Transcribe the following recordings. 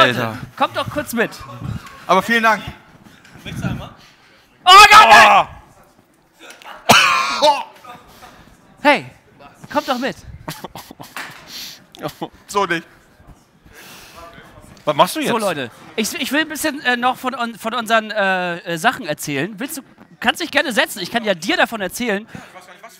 Alter. kommt doch kurz mit. Aber vielen Dank. Oh Gott! Hey, kommt doch mit. So nicht. Was machst du jetzt? So Leute, ich, ich will ein bisschen äh, noch von, von unseren äh, äh, Sachen erzählen. Willst du, kannst dich gerne setzen. Ich kann ja dir davon erzählen.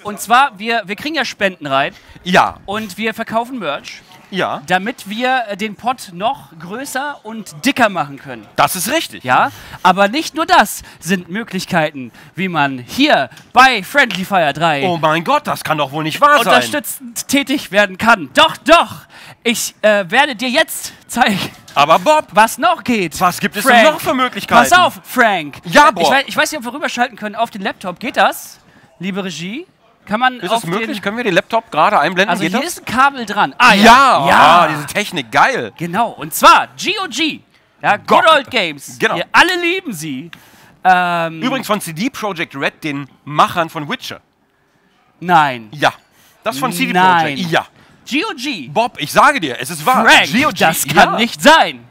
Und zwar, wir, wir kriegen ja Spenden rein Ja, und wir verkaufen Merch, ja, damit wir äh, den Pot noch größer und dicker machen können. das ist richtig. Ja, aber nicht nur das sind Möglichkeiten, wie man hier bei Friendly Fire 3 Oh mein Gott, das kann doch wohl nicht wahr sein. unterstützend tätig werden kann. Doch, doch! Ich äh, werde dir jetzt zeigen, Aber Bob, was noch geht. was gibt es Frank, denn noch für Möglichkeiten? Pass auf, Frank. Ja, Bob. Ich weiß, ich weiß nicht, ob wir rüberschalten können auf den Laptop. Geht das, liebe Regie? Kann man Ist das möglich? Können wir den Laptop gerade einblenden? also Geht hier das? ist ein Kabel dran. Ah ja. ja, ja. Ah, diese Technik, geil. Genau. Und zwar GOG. Ja, Good. Old Games. Genau. Wir alle lieben sie. Ähm, Übrigens von CD Projekt Red, den Machern von Witcher. Nein. Ja, das von CD Nein. Projekt. Ja. GOG. Bob, ich sage dir, es ist wahr. Frank, GOG, das kann ja. nicht sein.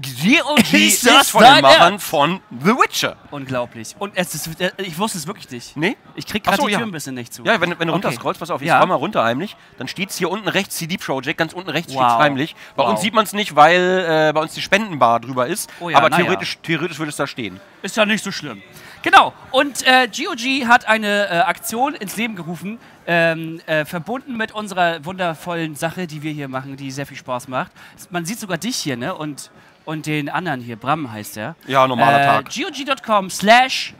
GOG Ist das von den Machern von The Witcher. Unglaublich. Und es ist, äh, ich wusste es wirklich nicht. Nee? Ich krieg gerade so, die ja. Tür ein bisschen nicht zu. Ja, wenn, wenn du Okay. runterscrollst, pass auf, ich Ja. mal runter heimlich, dann steht es hier unten rechts CD Projekt, ganz unten rechts Wow. steht's heimlich. Bei Wow. uns sieht man es nicht, weil äh, bei uns die Spendenbar drüber ist. Oh ja, aber na ja. theoretisch, theoretisch würde es da stehen. Ist ja nicht so schlimm. Genau. Und äh, GOG hat eine äh, Aktion ins Leben gerufen, ähm, äh, verbunden mit unserer wundervollen Sache, die wir hier machen, die sehr viel Spaß macht. Man sieht sogar dich hier, ne? Und, und den anderen hier, Bram heißt der. Ja, normaler äh, Tag. GOG.com slash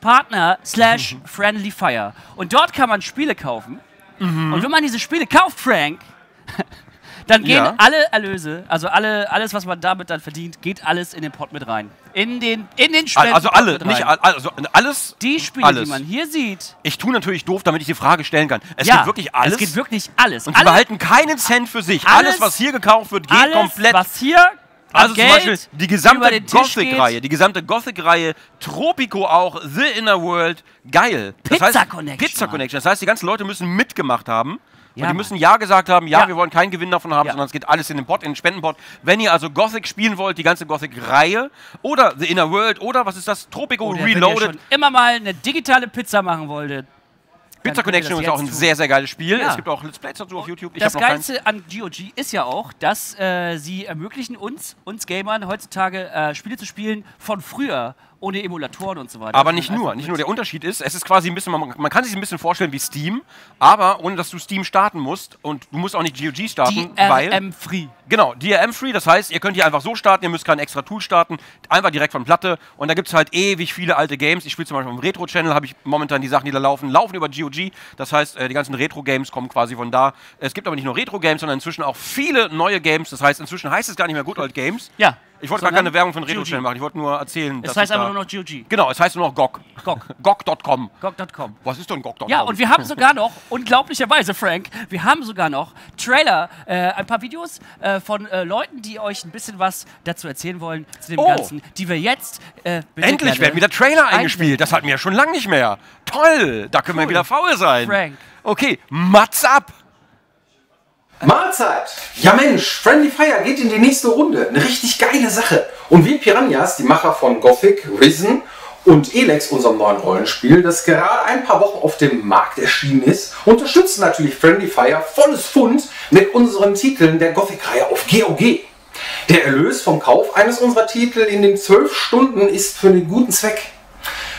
Partner slash Friendly Fire. Und dort kann man Spiele kaufen. Und wenn man diese Spiele kauft, Frank, dann gehen Ja. alle Erlöse, also alle, alles, was man damit dann verdient, geht alles in den Pot mit rein. In den, in den Spenden Also alle, nicht all- also alles. Die Spiele, alles. die man hier sieht. Ich tue natürlich doof, damit ich die Frage stellen kann. Es ja, geht wirklich alles. Es geht wirklich alles. und sie Alle- behalten keinen Cent für sich. Alles- Alles, was hier gekauft wird, geht alles, komplett. was hier also Geld zum Beispiel die gesamte Gothic-Reihe, die gesamte Gothic-Reihe, Tropico auch, The Inner World, geil. Das Pizza heißt, Connection, Pizza. Connection. Das heißt, die ganzen Leute müssen mitgemacht haben. Ja, und die müssen Ja gesagt haben, ja, Ja. wir wollen keinen Gewinn davon haben, Ja. sondern es geht alles in den Pot, in den Spendenpot. Wenn ihr also Gothic spielen wollt, die ganze Gothic-Reihe oder The Inner World oder was ist das? Tropico Oder wenn ihr Reloaded. schon immer mal eine digitale Pizza machen wolltet. Pizza Connection ist auch ein tun. sehr, sehr geiles Spiel. Ja. Es gibt auch Let's Plays dazu auf YouTube. Ich das. Geilste an GOG ist ja auch, dass äh, sie ermöglichen uns, uns Gamern heutzutage äh, Spiele zu spielen von früher, ohne Emulatoren und so weiter. Aber nicht nur, nicht nur. Der Unterschied ist, es ist quasi ein bisschen, man, man kann sich ein bisschen vorstellen wie Steam, aber ohne dass du Steam starten musst und du musst auch nicht GOG starten, weil DRM-free. genau DRM-free. Das heißt, ihr könnt hier einfach so starten, ihr müsst kein extra Tool starten, einfach direkt von Platte und da gibt es halt ewig viele alte Games. Ich spiele zum Beispiel im Retro-Channel, habe ich momentan die Sachen, die da laufen, laufen über GOG. Das heißt, äh, die ganzen Retro-Games kommen quasi von da. Es gibt aber nicht nur Retro-Games, sondern inzwischen auch viele neue Games. Das heißt, inzwischen heißt es gar nicht mehr Good Old Games. Ja. Ich wollte gar keine Werbung von. Retro-Channel machen. Ich wollte nur erzählen, Es heißt da nur noch GOG. Genau, es heißt nur noch GOG. GOG. GOG.com. GOG.com. Was ist denn GOG.com? Ja, und wir haben sogar noch, unglaublicherweise, Frank, wir haben sogar noch Trailer, äh, ein paar Videos äh, von äh, Leuten, die euch ein bisschen was dazu erzählen wollen, zu dem Oh. Ganzen, die wir jetzt. Äh, Endlich werden wieder Trailer eingespielt. Das hatten wir ja schon lange nicht mehr. Toll, da können wir Cool. wieder faul sein. Frank. Okay, Mats ab. Mahlzeit! Ja Mensch, Friendly Fire geht in die nächste Runde. Eine richtig geile Sache. Und wir Piranhas, die Macher von Gothic, Risen und Elex, unserem neuen Rollenspiel, das gerade ein paar Wochen auf dem Markt erschienen ist, unterstützen natürlich Friendly Fire volles Fund mit unseren Titeln der Gothic-Reihe auf GOG. Der Erlös vom Kauf eines unserer Titel in den 12 Stunden ist für den guten Zweck.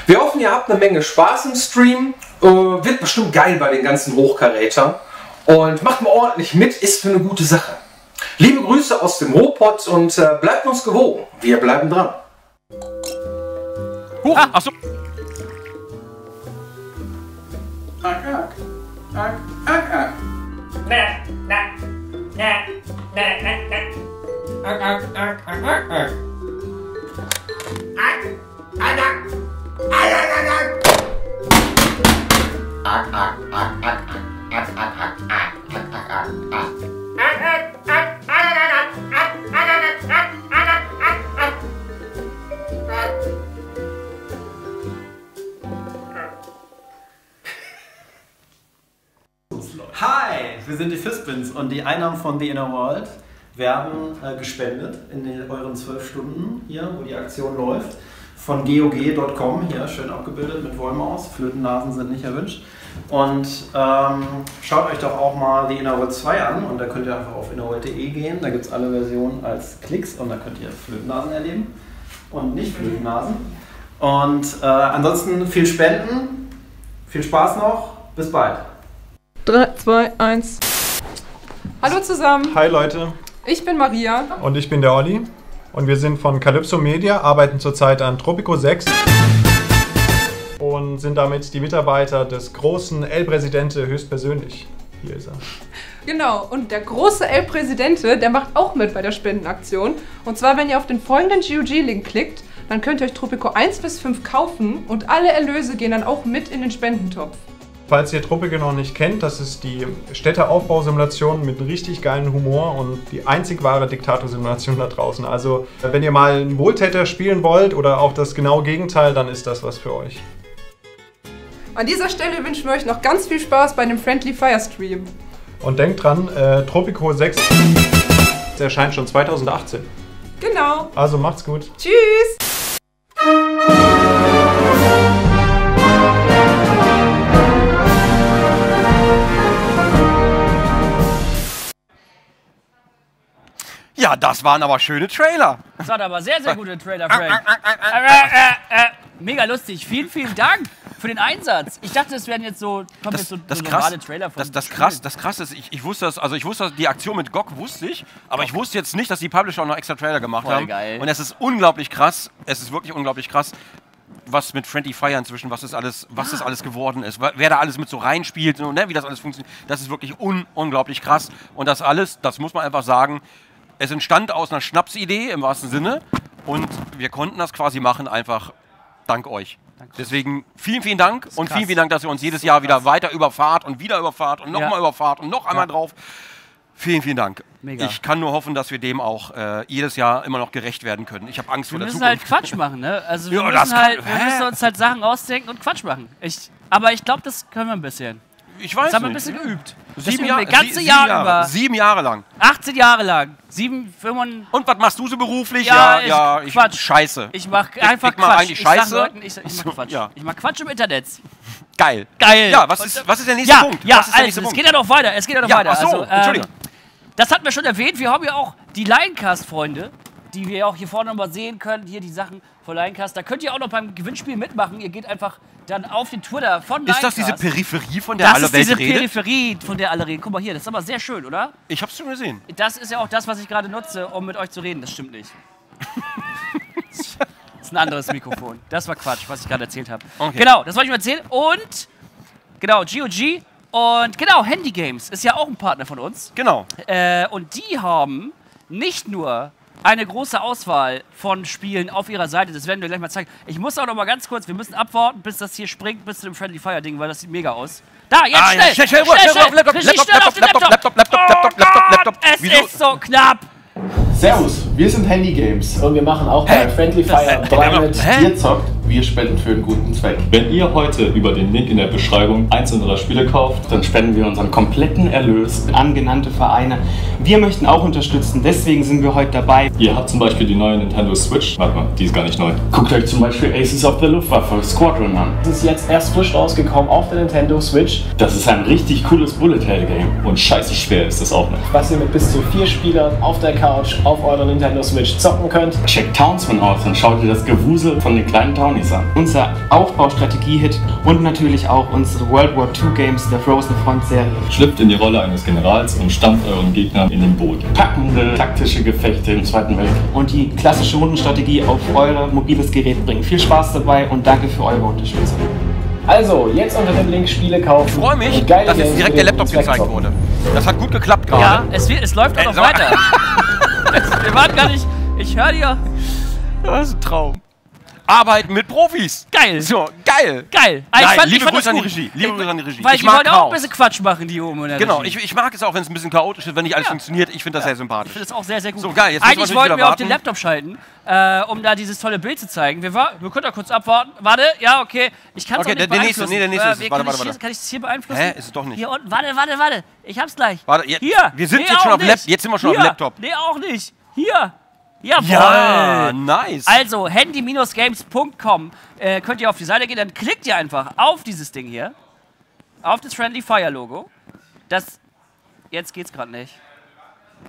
Wir hoffen, ihr habt eine Menge Spaß im Stream. Äh, wird bestimmt geil bei den ganzen Hochkarätern. Und macht mal ordentlich mit, ist für eine gute Sache. Liebe Grüße aus dem Robot und äh, bleibt uns gewogen. Wir bleiben dran. Huch, achso. Hi, wir sind die Fistbins und die Einnahmen von The Inner World werden äh, gespendet in den, euren zwölf Stunden hier, wo die Aktion läuft. Von GOG.com, hier schön abgebildet mit Wollmaus. Flötennasen sind nicht erwünscht. Und ähm, schaut euch doch auch mal die Innerworld 2 an und da könnt ihr einfach auf innerworld.de gehen. Da gibt es alle Versionen als Klicks und da könnt ihr Flötennasen erleben und nicht Flötennasen. Und äh, ansonsten viel Spenden, viel Spaß noch, bis bald. 3, 2, 1. Hallo zusammen, Hi Leute ich bin Maria. und ich bin der Olli und wir sind von Calypso Media, arbeiten zurzeit an Tropico 6 und sind damit die Mitarbeiter des großen El Presidente höchstpersönlich. Hier ist er. Genau, und der große El Presidente, der macht auch mit bei der Spendenaktion. Und zwar, wenn ihr auf den folgenden GOG-Link klickt, dann könnt ihr euch Tropico 1 bis 5 kaufen und alle Erlöse gehen dann auch mit in den Spendentopf. Falls ihr Tropico noch nicht kennt, das ist die Städteaufbausimulation mit richtig geilen Humor und die einzig wahre Diktatorsimulation da draußen. Also, wenn ihr mal einen Wohltäter spielen wollt oder auch das genaue Gegenteil, dann ist das was für euch. An dieser Stelle wünschen wir euch noch ganz viel Spaß bei dem Friendly Fire Stream. Und denkt dran, äh, Tropico 6 erscheint schon 2018. Genau. Also macht's gut. Tschüss. Ja, das waren aber schöne Trailer. Das waren aber sehr, sehr gute Trailer, Frank. Äh, äh, äh, mega lustig. Vielen, vielen Dank für den Einsatz. Ich dachte, es werden jetzt so, kommen Das, jetzt so, das, so krass, normale Trailer von das, das, krass, das krass ist, ich, ich wusste das, also ich wusste die Aktion mit GOG wusste ich, aber ich wusste jetzt nicht, dass die Publisher auch noch extra Trailer gemacht Voll haben. geil. Und es ist unglaublich krass, es ist wirklich unglaublich krass, was mit Friendly Fire inzwischen, was das alles, was das alles geworden ist, wer da alles mit so reinspielt, und, ne, wie das alles funktioniert, das ist wirklich un unglaublich krass. Und das alles, das muss man einfach sagen, es entstand aus einer Schnapsidee im wahrsten Sinne und wir konnten das quasi machen, einfach dank euch. Deswegen vielen, vielen Dank und krass. vielen, vielen Dank, dass ihr uns jedes Jahr wieder weiter überfahrt und wieder überfahrt und nochmal Ja. überfahrt und noch einmal drauf. Vielen, vielen Dank. Mega. Ich kann nur hoffen, dass wir dem auch äh, jedes Jahr immer noch gerecht werden können. Ich habe Angst Wir vor der müssen halt Zukunft. Quatsch machen, ne? Also wir, Ja, müssen, kann- halt, wir Hä? müssen uns halt Sachen ausdenken und Quatsch machen. Ich, aber ich glaube, das können wir ein bisschen. Ich weiß Das haben wir ein bisschen geübt. Sieben, Jahr, ganze sie- Jahr sieben über. Sieben Jahre lang. 18 Jahre lang. 7, 5, Und was machst du so beruflich? Ja, Ja, ich- ja, ich, Quatsch. scheiße. ich mach einfach ich mach Quatsch. eigentlich ich sag Scheiße. Leuten, ich, ich mach Quatsch. ja. Ich mach Quatsch im Internet. Geil. Geil. Ja, was ist, was ist der nächste ja, Punkt? Ja, was ist also, es Punkt? geht ja noch weiter. Es geht ja noch Ja, weiter. ach so, also, Entschuldigung. das hatten wir schon erwähnt. Wir haben ja auch die Lioncast-Freunde, die wir auch hier vorne nochmal sehen können. Hier die Sachen von Lioncast. Da könnt ihr auch noch beim Gewinnspiel mitmachen. Ihr geht einfach dann auf den Twitter von Ist das diese Peripherie, von der Das alle ist Welt diese redet? Peripherie, von der alle reden. Guck mal hier, das ist aber sehr schön, oder? Ich hab's schon gesehen. Das ist ja auch das, was ich gerade nutze, um mit euch zu reden. Das stimmt nicht. das ist ein anderes Mikrofon. Das war Quatsch, was ich gerade erzählt habe. Okay. Genau, das wollte ich mal erzählen. Und genau, GOG und genau, Handy Games ist ja auch ein Partner von uns. Genau. Äh, und die haben nicht nur eine große Auswahl von Spielen auf ihrer Seite, das werden wir gleich mal zeigen. Ich muss auch noch mal ganz kurz, wir müssen abwarten, bis das hier springt, bis zu dem Friendly Fire Ding, weil das sieht mega aus. Da, jetzt Ah, schnell, ja, schnell, schnell, schnell, schnell, schnell, Laptop, Laptop, schnell Laptop, Laptop. Laptop, Laptop, Laptop, Oh Laptop, Gott, Laptop. Es Wieso? ist so knapp. Servus, wir sind Handy Games und wir machen auch bei Friendly Fire 3 mit. Ihr zockt, wir spenden für einen guten Zweck. Wenn ihr heute über den Link in der Beschreibung eins unserer Spiele kauft, Dann spenden wir unseren kompletten Erlös an genannte Vereine. Wir möchten auch unterstützen, deswegen sind wir heute dabei. ihr habt zum Beispiel die neue Nintendo Switch. Warte mal, die ist gar nicht neu. Guckt euch zum Beispiel Aces of the Luftwaffe Squadron an. Das ist jetzt erst frisch rausgekommen auf der Nintendo Switch. Das ist ein richtig cooles Bullet Hell Game. Und scheiße schwer ist das auch noch. was ihr mit bis zu vier Spielern auf der Couch auf eurer Nintendo Switch zocken könnt. Checkt Townsman aus und schaut ihr das Gewusel von den kleinen Townies an. Unser Aufbaustrategie-Hit und natürlich auch unsere World War II Games der Frozen Front Serie. Schlüpft in die Rolle eines Generals und stampft euren Gegnern in den Boden. Packende taktische Gefechte im Zweiten Weltkrieg. Und die klassische Rundenstrategie auf euer mobiles Gerät bringen. Viel Spaß dabei und danke für eure Unterstützung. Also, jetzt unter dem Link Spiele kaufen. Ich freue mich, geile dass jetzt direkt der Laptop gezeigt wurde. Das hat gut geklappt gerade. Ja, es, wird, es läuft auch noch weiter. wir waren gar nicht. Ich höre dir. Das ist ein Traum. Arbeiten mit Profis. Geil. So, geil. Geil. Ah, ich Nein, fand- ich liebe Grüße das an die. Regie. Liebe Ich- Grüße an die Regie. Weil Ich die wollen auch ein bisschen Quatsch machen, die oben in der Genau, ich, ich mag es auch, wenn es ein bisschen chaotisch ist, wenn nicht alles Ja. funktioniert. Ich finde das sehr Ich sympathisch. finde das auch sehr, sehr gut. So, geil, jetzt Eigentlich wollten wir auf den. Laptop schalten, äh, um da dieses tolle Bild zu zeigen. Wir, war, wir können da kurz abwarten. Warte, ja, okay. Ich kann es Okay, auch nicht der- der nächste, beeinflussen. nee, der nächste Äh, ist Warte, ich warte, hier- warte. Kann ich es hier beeinflussen? Hä? Ist es doch nicht. Hier unten, warte, warte, warte. Ich hab's gleich. Warte, jetzt- hier. wir sind jetzt schon auf Lap- nicht. jetzt sind wir schon auf. Laptop. Nee, auch nicht. Hier. Jawohl. Ja, nice. Also, handy-games.com äh, könnt ihr auf die Seite gehen, dann klickt ihr einfach auf dieses Ding hier. Auf das Friendly Fire Logo. Das. Jetzt geht's gerade nicht.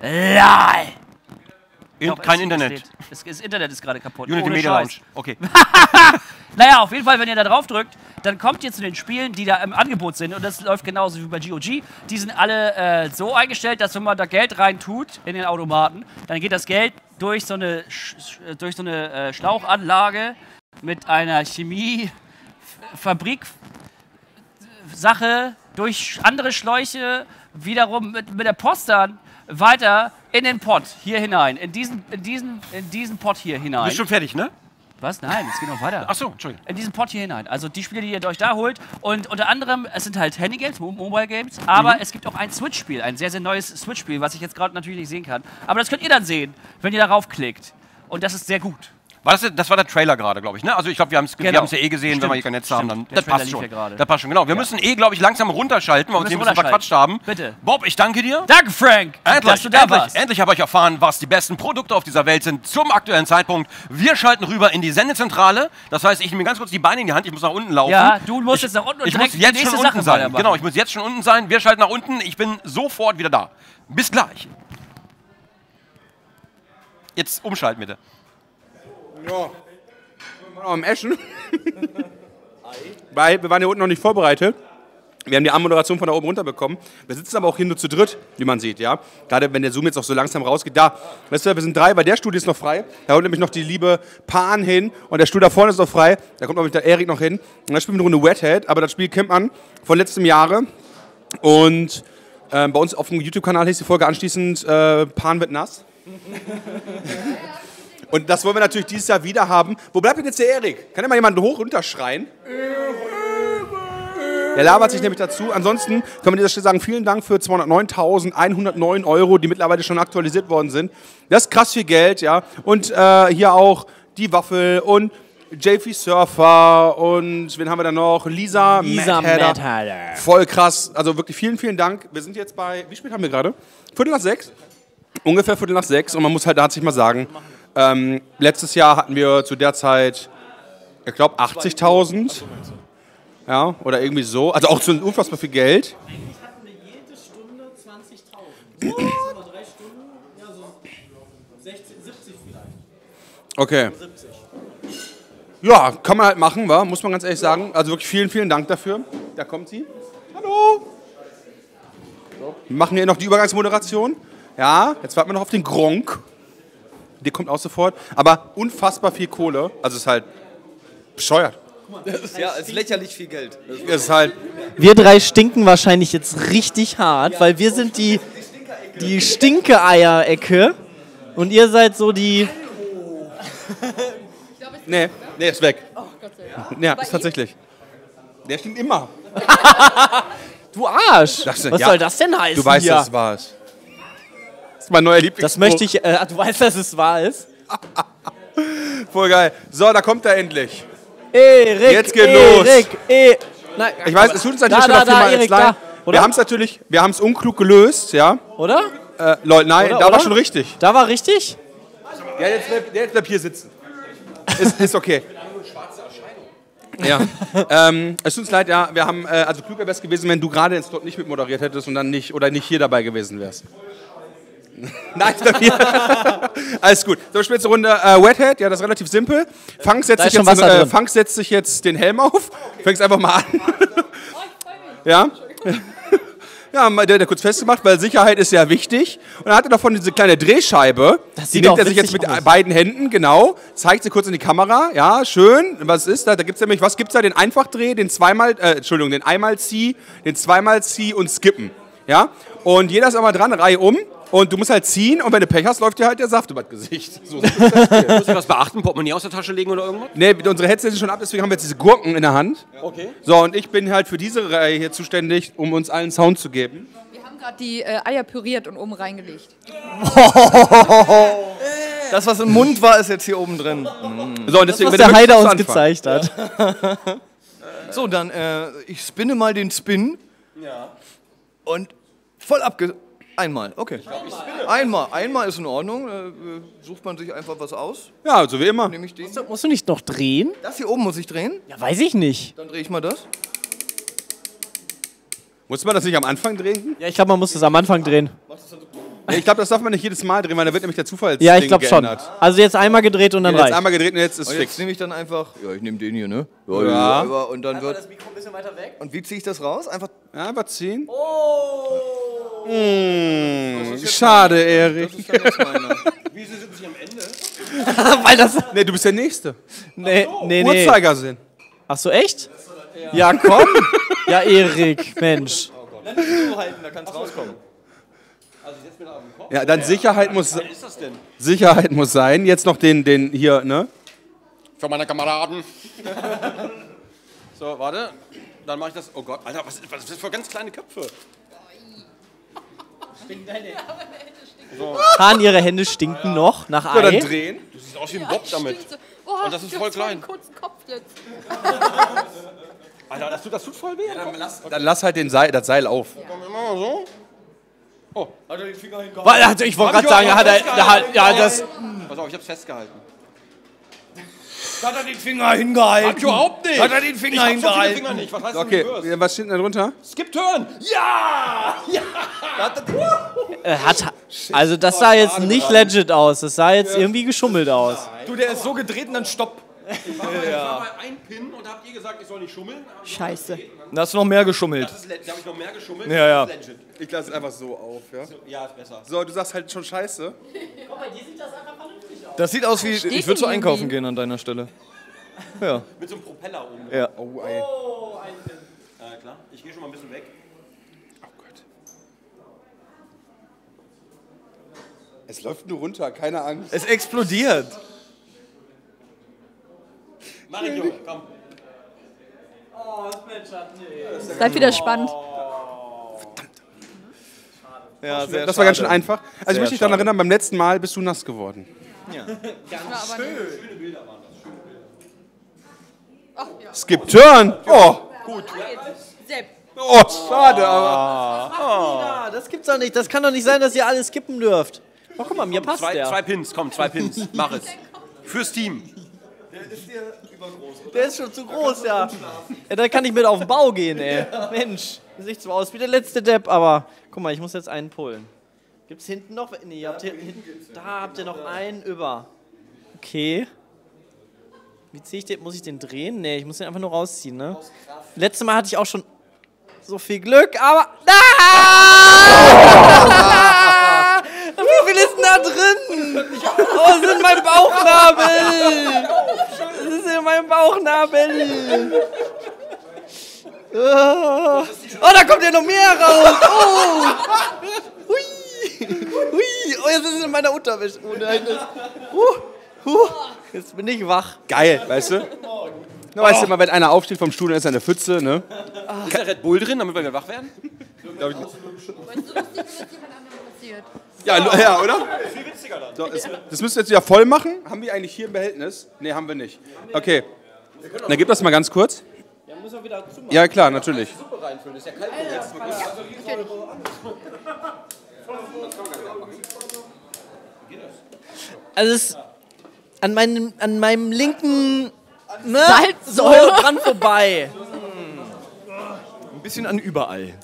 LOL! In, Doch, kein Internet. Das, das Internet ist gerade kaputt. Unity Media. Lounge. Okay. Naja, auf jeden Fall, wenn ihr da drauf drückt, dann kommt ihr zu den Spielen, die da im Angebot sind. Und das läuft genauso wie bei GOG. Die sind alle äh, so eingestellt, dass wenn man da Geld rein tut in den Automaten, dann geht das Geld durch so eine, durch so eine äh, Schlauchanlage mit einer Chemiefabrik Sache durch andere Schläuche wiederum mit, mit der Post dann weiter in den Pott hier hinein, in diesen, in diesen, in diesen Pott hier hinein. Bist schon fertig, ne? Was? Nein, es geht noch weiter. Achso, Entschuldigung. In diesen Pott hier hinein. Also die Spiele, die ihr euch da holt. Und unter anderem, es sind halt Handy-Games, Mo- Mobile-Games, aber Mhm. es gibt auch ein Switch-Spiel, ein sehr, sehr neues Switch-Spiel, was ich jetzt gerade natürlich nicht sehen kann. Aber das könnt ihr dann sehen, wenn ihr darauf klickt. Und das ist sehr gut. War das, das war der Trailer gerade, glaube ich, ne? Also ich glaube, wir haben es Genau. ja eh gesehen, wenn wir hier kein Netz haben, dann Stimmt. Das passt schon. ja gerade. Das passt schon, genau. Wir müssen eh, glaube ich, langsam runterschalten, weil wir uns hier müssen ein bisschen verquatscht haben. Bitte. Bob, ich danke dir. Danke, Frank, Endlich, dass du da endlich, warst. endlich habe ich erfahren, was die besten Produkte auf dieser Welt sind zum aktuellen Zeitpunkt. Wir schalten rüber in die Sendezentrale. Das heißt, ich nehme ganz kurz die Beine in die Hand, ich muss nach unten laufen. Ja, du musst ich, jetzt nach unten und Ich muss jetzt schon unten Sache sein. Genau, ich muss jetzt schon unten sein. Wir schalten nach unten. Ich bin sofort wieder da. Bis gleich. Jetzt umschalten bitte. Ja. Noch am Eschen. Weil wir waren hier unten noch nicht vorbereitet. Wir haben die Anmoderation von da oben runter bekommen. Wir sitzen aber auch hier nur zu dritt, wie man sieht, ja. Gerade wenn der Zoom jetzt auch so langsam rausgeht. Da, weißt du, wir sind drei, weil der Stuhl ist noch frei. Da kommt nämlich noch die liebe Pan hin und der Stuhl da vorne ist noch frei. Da kommt nämlich der Erik noch hin. Und dann spielen wir eine Runde Wet aber das Spiel kennt man von letztem Jahre. Und ähm, bei uns auf dem YouTube-Kanal hieß die Folge anschließend äh, Pan wird nass. Und das wollen wir natürlich dieses Jahr wieder haben. Wo bleibt denn jetzt der Erik? Kann ja mal jemand hoch runter schreien? Der labert sich nämlich dazu. Ansonsten können wir an dieser Stelle sagen, vielen Dank für 209.109 Euro, die mittlerweile schon aktualisiert worden sind. Das ist krass viel Geld, ja. Und äh, hier auch die Waffel und JP Surfer und wen haben wir da noch? Lisa, Lisa Mad Hatter. Mad Hatter. Voll krass. Also wirklich vielen, vielen Dank. Wir sind jetzt bei, wie spät haben wir gerade? Viertel nach sechs? Ungefähr Viertel nach sechs. Und man muss halt tatsächlich mal sagen, ähm, letztes Jahr hatten wir zu der Zeit, ich glaube, 80.000. Ja, oder irgendwie so. Also auch so unfassbar viel Geld. Okay. Ja, kann man halt machen, wa? muss man ganz ehrlich sagen. Also wirklich vielen, vielen Dank dafür. Da kommt sie. Hallo. Wir machen hier noch die Übergangsmoderation. Ja, jetzt warten wir noch auf den Gronk. Der kommt auch sofort. Aber unfassbar viel Kohle. Also es ist halt bescheuert. Ja, ist lächerlich viel Geld. Es ist halt. Wir drei stinken wahrscheinlich jetzt richtig hart, weil wir sind die, die Stinke-Eier-Ecke und ihr seid so die. Nee, nee, ist weg. Ja, ist tatsächlich. Der stinkt immer. Du Arsch! Das- Was ja. soll das denn heißen? Du weißt, hier? dass es wahr ist. Mein neuer Lieblings. Das möchte ich. Äh, du weißt, dass es wahr ist? Voll geil. So, da kommt er endlich. Erik! Jetzt geht Erik, E Nein, Ich weiß, es tut uns viermal Erik, jetzt leid. da. Wir haben es natürlich, wir haben es unklug gelöst, ja. Oder? Äh, Leute, nein, Oder, da war oder? schon richtig. Da war richtig? Ja, jetzt bleib, jetzt bleib hier sitzen. Ist, ist okay. Ja. ähm, es tut uns leid, ja, wir haben, äh, also klüger wäre es gewesen, wenn du gerade den Slot nicht mit moderiert hättest und dann nicht, oder nicht hier dabei gewesen wärst. Nein, hier. Alles gut. So, spielen zur Runde äh, Wet ja, das ist relativ simpel. Funk setzt, sich jetzt, äh. Funk setzt sich jetzt den Helm auf. Fängst einfach mal an. ja? Ja, mal der, der kurz festgemacht, weil Sicherheit ist ja wichtig. Und dann hat er davon diese kleine Drehscheibe. Das die sieht nimmt auch er sich jetzt mit aus. beiden Händen, genau. Zeigt sie kurz in die Kamera. Ja, schön. Was ist da? Da gibt es nämlich, was gibt's da? Den Einfachdreh, den zweimal, äh, Entschuldigung, den einmal Zieh, den zweimal Zieh und Skippen. Ja? Und jeder ist einmal dran, Reihe um. Und du musst halt ziehen und wenn du Pech hast, läuft dir halt der Saft über das Gesicht. So, so ist das Spiel. Musst du was beachten? Portemonnaie aus der Tasche legen oder irgendwas? nee, unsere Headsets sind schon ab, deswegen haben wir jetzt diese Gurken in der Hand. Okay. So, und ich bin halt für diese Reihe hier zuständig, um uns allen Sound zu geben. Wir haben gerade die äh, Eier püriert und oben reingelegt. Das, was im Mund war, ist jetzt hier oben drin. So, und deswegen, Was wenn ihr der Heider uns anfangen. gezeigt hat. So, dann, äh, ich spinne mal den Spin. Ja. Und voll abge... Einmal, okay. Einmal, einmal ist in Ordnung. Äh, sucht man sich einfach was aus. Ja, so wie immer. Nehme ich den. Musst du nicht noch drehen? Das hier oben muss ich drehen. Ja, weiß ich nicht. Dann drehe ich mal das. Muss man das nicht am Anfang drehen? Ja, ich glaube, man muss es am Anfang drehen. Nee, ich glaube, das darf man nicht jedes Mal drehen, weil da wird nämlich der Zufall Ja, ich glaube schon. Also jetzt einmal gedreht und dann Jetzt reicht. einmal gedreht und jetzt ist Und jetzt fix. nehme ich dann einfach... Ja, ich nehme den hier, ne? Ja. Und dann wird... Mikro ein bisschen weiter weg. Und wie ziehe ich das raus? Einfach... Ja, einfach ziehen. Mmh, schade, Erik. Das ist dann jetzt meiner. Weil das. Nee, du bist der Nächste. Nee, nee, nee. Uhrzeigersinn. Ach so, echt? Ja, komm. Ja, Erik, Mensch. da kann es rauskommen. Ja, dann Sicherheit muss, Sicherheit muss sein. Jetzt noch den, den hier, ne? Für meine Kameraden. so, warte. Dann mache ich das. Oh Gott, Alter, was, was ist das für ganz kleine Köpfe? Hahn, ihre Hände stinken noch nach So, dann Ei. drehen. Du siehst aus wie ein Bob damit. Oh, Und das ist ich voll so klein. kurzen Kopf jetzt. Alter, das tut, das tut voll weh. Dann lass halt den Seil, das Seil auf. Immer so. Warte, Ich wollte gerade sagen, er hat, er hat, ja, das. Pass auf, ich hab's festgehalten. Hat er den Finger hingehalten? Hab ich überhaupt nicht. Hat er den Finger ich hab so viele hingehalten? Finger nicht. Was heißt Okay, denn was steht denn da drunter? Skip Turn. Ja! Ja! Hat, also das sah jetzt nicht legit aus. Das sah jetzt irgendwie geschummelt aus. Du, der ist so gedreht und dann stopp. Ich war mal ein Pin und habt ihr gesagt, ich soll nicht schummeln? Scheiße. Da hast du noch mehr geschummelt. Das ist. Da hab ich noch mehr geschummelt. Ja, ja. Das ist. Ich lasse es einfach so auf, ja? Ja, ist besser. So, du sagst halt schon Scheiße. Das sieht aus wie... Steht Ich würde so einkaufen gehen an deiner Stelle. Ja. Mit so einem Propeller oben. Ja. Oh, ey. Ja, klar. Ich gehe schon mal ein bisschen weg. Oh Gott. Es läuft nur runter, keine Angst. Es explodiert. Mach ich, Junge, komm. Seid wieder spannend. Ja, sehr Das war ganz schön schade. einfach. Also ich Sehr möchte dich daran schade. erinnern, beim letzten Mal bist du nass geworden. Skip Turn. Oh, Sepp. oh schade, aber. Ja, das gibt's doch nicht. Das kann doch nicht sein, dass ihr alles skippen dürft. Oh, guck mal, mir passt Zwei, der. zwei Pins, komm, zwei Pins. Mach es. Fürs Team. Der ist schon zu groß, ja. ja. Da kann ich mit auf den Bau gehen, ey. Mensch, sieht zwar aus wie der letzte Depp, aber guck mal, ich muss jetzt einen pullen. Gibt's hinten noch? Nee, ihr habt hier, hinten, da habt ihr noch einen über. Okay. Wie ziehe ich den? Muss ich den drehen? Nee, ich muss den einfach nur rausziehen, ne? Letztes Mal hatte ich auch schon so viel Glück, aber. Ah! Denn da drin? Oh, es ist in meinem Bauchnabel! Es ist in meinem Bauchnabel! Oh, oh da kommt ja noch mehr raus! Oh! Hui! Hui! Oh, jetzt ist es in meiner Unterwäsche. Oh nein, das. Uh, uh, jetzt bin ich wach. Geil, weißt du? Na, weißt du immer, wenn einer aufsteht vom Stuhl, dann ist er eine Pfütze, ne? Ist da Red Bull drin, damit wir wieder wach werden? Ja, lo- ja oder? Viel witziger dann. So, es, das müsst ihr jetzt wieder voll machen. Haben wir eigentlich hier im Behältnis? Ne, haben wir nicht. Okay. Dann gib das mal ganz kurz. Ja, klar, natürlich. Also es ist an meinem, an meinem linken ne, Salzsäure. dran vorbei. Ein bisschen an überall.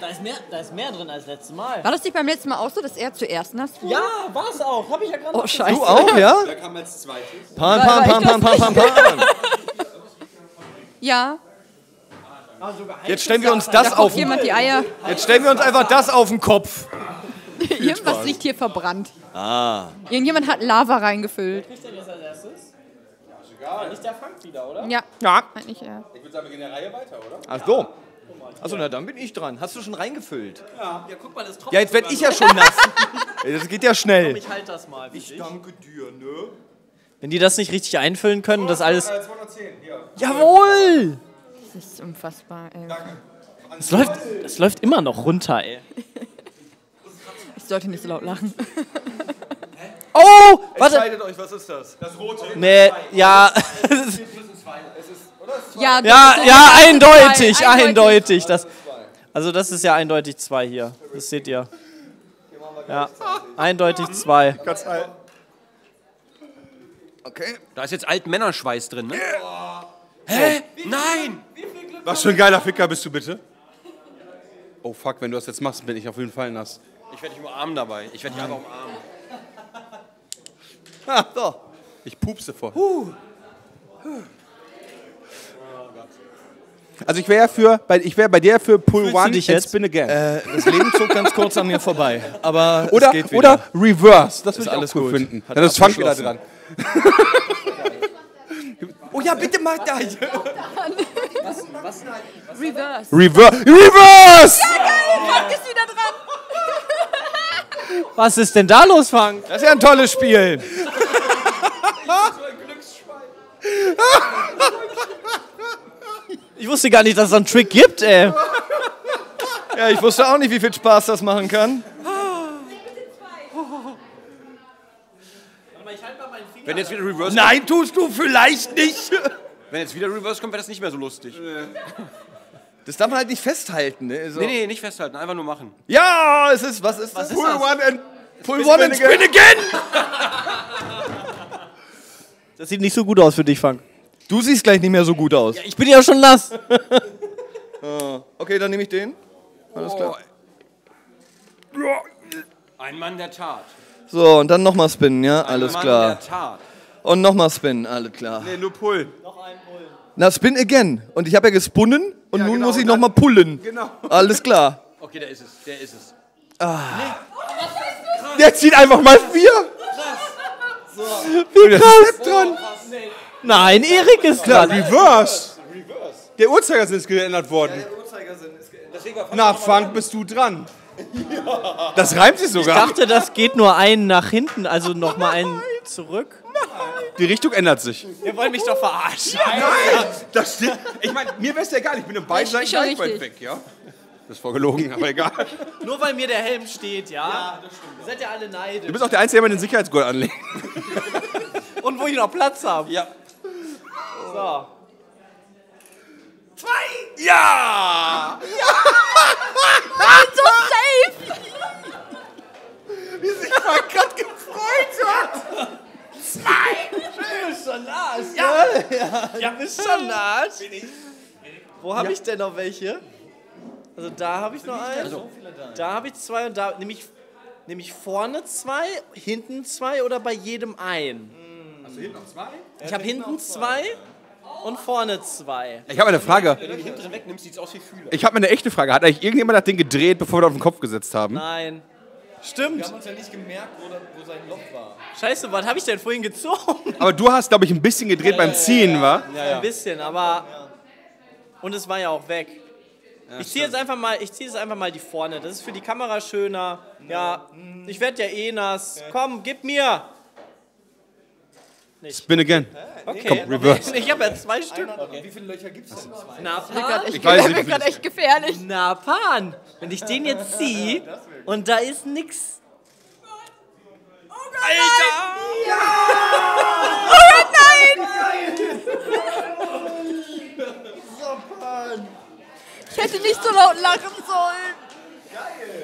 Da ist, mehr, da ist mehr drin als letztes Mal. War das nicht beim letzten Mal auch so, dass er zuerst nass wurde? Ja, war's auch. Hab ich ja gerade Oh, scheiße. Du auch, ja? Wer kam als zweites? Pan, War- pan, war pan, pan, pan, pan, pan. Ja. Jetzt stellen wir uns Da das guckt auf den, jemand die Eier. Jetzt stellen wir uns einfach das auf den Kopf. Irgendwas liegt hier verbrannt. Ah. Irgendjemand hat Lava reingefüllt. Ist denn jetzt als erstes? Ja, nicht der Funk wieder, oder? Ja. Ja. Eigentlich, ja. Ich würde sagen, wir gehen in der Reihe weiter, oder? Ach so. Achso, na dann bin ich dran. Hast du schon reingefüllt? Ja, guck mal, das tropft. Ja, jetzt werd ich ja schon nass. Ey, das geht ja schnell. Ich halte das mal. Ich danke dir, ne? Wenn die das nicht richtig einfüllen können, das alles. 210, hier. Jawohl! Das ist unfassbar, ey. Es läuft, es läuft immer noch runter, ey. Ich sollte nicht so laut lachen. Oh! Warte! Entscheidet euch, was ist das? Das rote. Nee, ja. Ja, doch, Ja, ja, zwei, eindeutig, zwei, eindeutig. Das, also das ist ja eindeutig zwei hier. Das seht ihr. Ja, eindeutig zwei. Ganz alt. Okay. Da ist jetzt Altmännerschweiß drin, ne? Hä? Nein! Was für ein geiler Ficker bist du bitte? Oh fuck, wenn du das jetzt machst, bin ich auf jeden Fall nass. Ich werde dich umarmen dabei. Ich werde dich einfach umarmen. Ah, so. Ich pupse vor. Also ich wäre für, bei, ich wäre bei dir für Pull Fühlst du One dich and jetzt? Spin Again. Äh, das Leben zog ganz kurz an mir vorbei. Aber oder, es geht wieder. oder Reverse. Das Ist würde ich alles auch cool gut. finden. Hat Dann ist Funk wieder dran. Oh ja, bitte mach das. Reverse. Reverse. Reverse! Frank ist wieder dran. Was ist denn da los, Frank? Das ist ja ein tolles Spiel. Ich wusste gar nicht, dass es einen Trick gibt, ey. Ja, ich wusste auch nicht, wie viel Spaß das machen kann. Wenn jetzt wieder Reverse Nein, tust du vielleicht nicht. Wenn jetzt wieder Reverse kommt, wäre das nicht mehr so lustig. Das darf man halt nicht festhalten. Ne? So. Nee, nee, nicht festhalten, einfach nur machen. Ja, es ist, was ist das? ist Pull das? one and Pull Spin one and again. spin again. Das sieht nicht so gut aus für dich, Frank. Du siehst gleich nicht mehr so gut aus. Ich bin ja schon nass. Okay, dann nehme ich den. Alles klar. Ein Mann der Tat. So, und dann nochmal spinnen, ja? Ein Alles Mann klar. der Tat. Und nochmal spinnen, alles klar. Nee, nur Pull. Na, spin again. Und ich habe ja gespunnen und nun genau, muss ich nochmal pullen. Genau. Alles klar. Okay, der ist es, der ist es. Der zieht einfach mal vier. Wie krass. dran. Nein, Erik ist Ja, dran. Reverse. Der Uhrzeigersinn ist geändert worden. Nach Funk bist du dran. Das reimt sich Ich sogar. dachte, das geht nur einen nach hinten, also nochmal einen zurück. Die Richtung ändert sich. Ihr wollt mich doch verarschen. Nein, das stimmt. Ich meine, mir wäre es ja egal. Ich bin in beiden Ich Seiten schon gleich weit weg, ja? Das ist voll gelogen, aber egal. Nur weil mir der Helm steht, ja? Ja, das stimmt. Ihr seid ja alle neidisch. Du bist auch der Einzige, der mir den Sicherheitsgurt anlegt. Und wo ich noch Platz habe. Ja. So. Ja! So safe. Wie sich mal gerade gefreut hat. Du bist schon nass, ja. ja. Ja, bist schon nass. Wo habe ich denn noch welche? Also da habe ich noch einen. Da habe ich zwei und da nehme ich, vorne zwei, hinten zwei oder bei jedem ein? Hast du hinten noch zwei? Ich habe hinten zwei und vorne zwei. Ich habe eine Frage. Wenn du die hinteren wegnimmst, sieht es aus wie Fühler. Ich habe eine echte Frage. Hat eigentlich irgendjemand das Ding gedreht, bevor wir auf den Kopf gesetzt haben? Nein. Stimmt. uns ja nicht gemerkt, wo, wo sein Loch war. Scheiße, was habe ich denn vorhin gezogen? Aber du hast, glaube ich, ein bisschen gedreht beim Ziehen, wa? Ein bisschen, aber. Und es war ja auch weg. ich ziehe jetzt einfach mal, ich ziehe jetzt einfach mal die vorne. Das ist für die Kamera schöner. Ja, ich werde ja eh nass. Komm, gib mir. Spin again. Okay. Komm, reverse. Ich habe ja zwei Stück. Wie viele Löcher gibt es denn? Na, Das wird Pan. grad echt, Ich weiß nicht, viel- echt gefährlich. Na, Pan. Wenn ich den jetzt ziehe und da ist nix. Ich hätte nicht so laut lachen sollen.